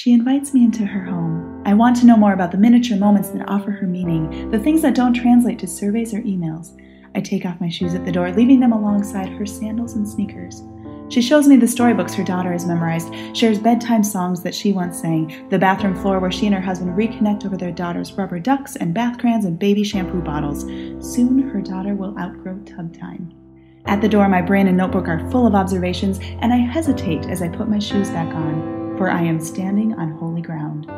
She invites me into her home. I want to know more about the miniature moments that offer her meaning, the things that don't translate to surveys or emails. I take off my shoes at the door, leaving them alongside her sandals and sneakers. She shows me the storybooks her daughter has memorized, shares bedtime songs that she once sang, the bathroom floor where she and her husband reconnect over their daughter's rubber ducks and bath crayons and baby shampoo bottles. Soon her daughter will outgrow tub time. At the door, my brain and notebook are full of observations, and I hesitate as I put my shoes back on, for I am standing on holy ground.